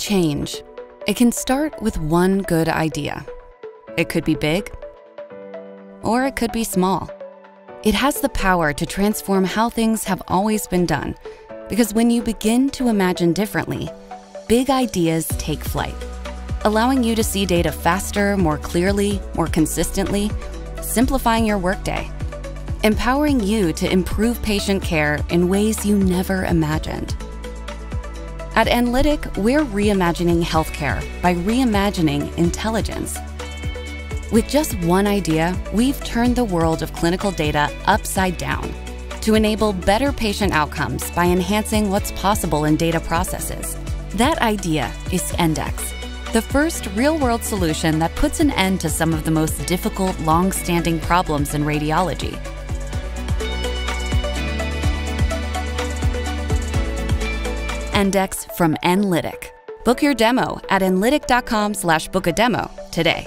Change. It can start with one good idea. It could be big, or it could be small. It has the power to transform how things have always been done, because when you begin to imagine differently, big ideas take flight, allowing you to see data faster, more clearly, more consistently, simplifying your workday, empowering you to improve patient care in ways you never imagined. At Enlitic, we're reimagining healthcare by reimagining intelligence. With just one idea, we've turned the world of clinical data upside down to enable better patient outcomes by enhancing what's possible in data processes. That idea is Endex, the first real world solution that puts an end to some of the most difficult, long standing problems in radiology Endex from Enlitic. Book your demo at enlitic.com slash book a demo today.